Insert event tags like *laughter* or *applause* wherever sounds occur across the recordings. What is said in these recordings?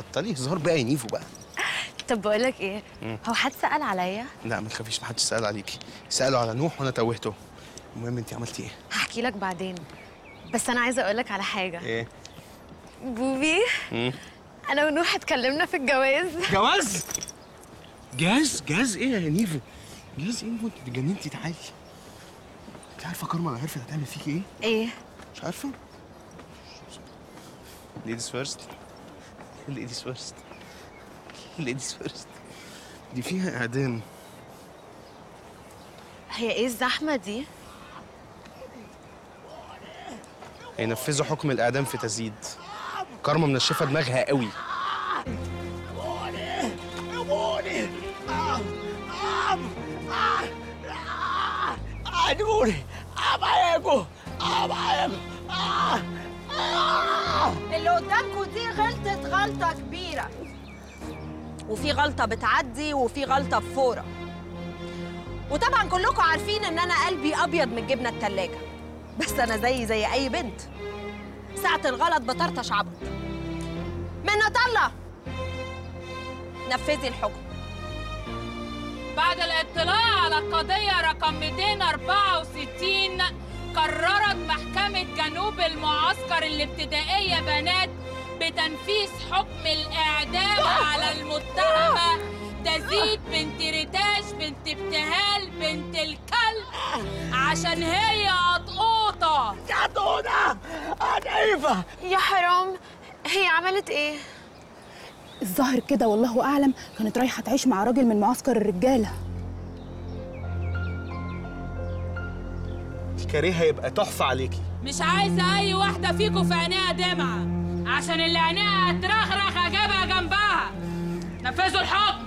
بطلي هزار بقى يا نيفو بقى طب بقول لك إيه هو حد سأل عليا لا ما تخافيش محدش سأل عليكي سألوا على نوح وأنا توهته المهم انت عملتي إيه؟ هحكي لك بعدين بس أنا عايزة أقول لك على حاجة إيه؟ بوبي أنا ونوح اتكلمنا في الجواز جواز؟ جاز؟ جاز إيه يا نيفو؟ جاز إيه وانت اتجننتي تعالي انت عارفة كارما لو عرفت هتعمل فيكي إيه؟ إيه مش عارفة؟ ladies first ladies first ladies first دي فيها إعدام. هي إيه الزحمة دي؟ هينفذوا حكم الإعدام في تزيد كارما منشفة دماغها قوي. اللي قدامكم دي غلطت غلطة كبيرة. وفي غلطة بتعدي وفي غلطة بفورة. وطبعا كلكم عارفين إن أنا قلبي أبيض من جبنة التلاجة. بس أنا زي زي أي بنت. ساعة الغلط بطرطش عبط. منى طلة! نفذي الحكم. بعد الاطلاع على القضية رقم 264 قررت محكمة جنوب المعسكر الابتدائية بنات بتنفيذ حكم الإعدام *laughs* على المتهمة. تزيد بنت ريتاش بنت ابتهال بنت الكلب. عشان هي قطقوطة يا دودة عنيفة يا حرام هي عملت إيه؟ الظاهر كده والله أعلم كانت رايحة تعيش مع راجل من معسكر الرجالة. الكاريه هيبقى تحفة عليكي. مش عايزة أي واحدة فيكم في عينيها دمعة. عشان اللي عينيها هترخرخ أجيبها جنبها. نفذوا الحكم.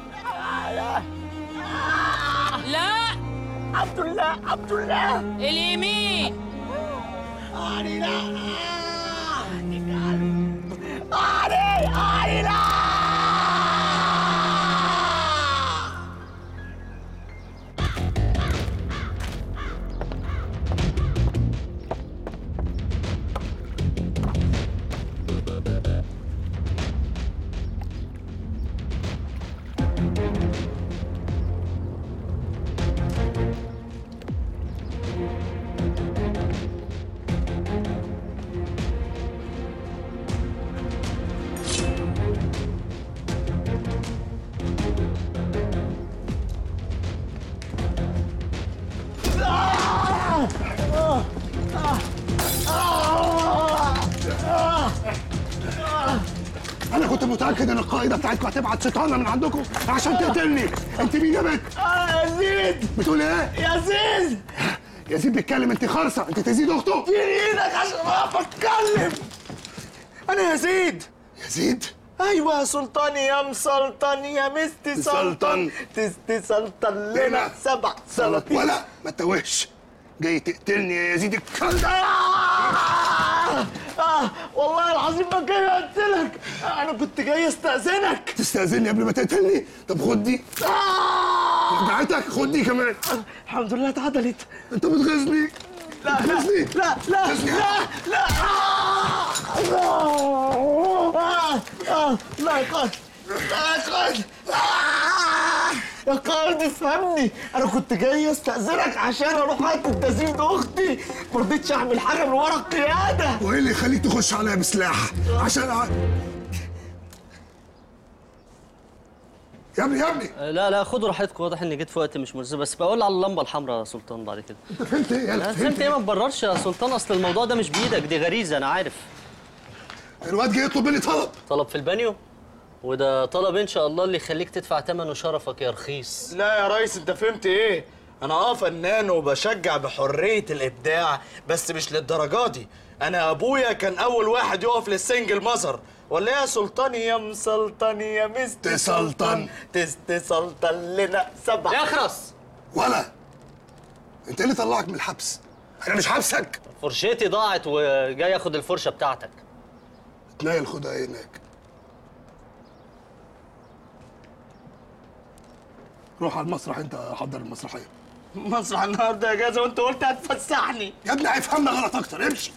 لا. عبد الله عبد الله. اليمين. علي لا أنا كنت متأكد ان القائدة بتاعتكم هتبعت شيطانه من عندكم عشان تقتلني؟ انت مين يا بنت؟ آه، يزيد. بتقول إيه؟ يزيد. يزيد بيتكلم انت خرصه انت تزيد اخته. في إيدك عشان اعرف اتكلم أنا يزيد. يزيد؟ أيوه يا سلطان يا مسلطن يا مستي سلطن تستي سلطن لنا. سبع سلاطين ولا ما تتوهش جاي تقتلني يا يزيد. الكلب آه آه والله العظيم ما جاي اقتلك أنا كنت جاي أستأذنك. تستأذني قبل ما تقتلني؟ طب خد دي. آه! دعيتك خد دي كمان. الحمد لله اتعدلت. أنت بتغيظني لا لا لا لا لا لا. آه! آه! آه! لا يا قائد لا يا قائد يا افهمني. أنا كنت جاي أستأذنك عشان أروح اقتل تزيد أختي ما رضيتش أعمل حاجة من ورا القيادة. وإيه اللي يخليك تخش عليا بسلاح؟ عشان أ... يا ابني يا ابني. لا لا خدوا راحتكم واضح إني جيت في وقت مش مناسب بس بقول على اللمبة الحمراء يا سلطان بعد كده. أنت فهمت إيه؟ يلا أنا فهمت إيه؟ ما تبررش يا سلطان. أصل الموضوع ده مش بإيدك دي غريزة أنا عارف. الواد جاي يطلب مني طلب. طلب في البانيو؟ وده طلب إن شاء الله اللي يخليك تدفع ثمنه شرفك يا رخيص. لا يا ريس أنت فهمت إيه؟ أنا آه فنان وبشجع بحرية الإبداع بس مش للدرجة دي. أنا أبويا كان أول واحد يقف للسنجل مظهر. ولا يا سلطان يا مسلطن يا مست تسلطن. تست سلطن لنا سبع. أخرس! ولا! أنت إيه اللي طلعك من الحبس؟ أنا مش حبسك. فرشتي ضاعت وجاي اخد الفرشة بتاعتك. تنايل خدها إيه هناك. روح على المسرح انت حضر المسرحية. مسرح النهارده يا جازة وانت قلت هتفسحني. يا ابني هيفهمنا غلط أكتر امشي.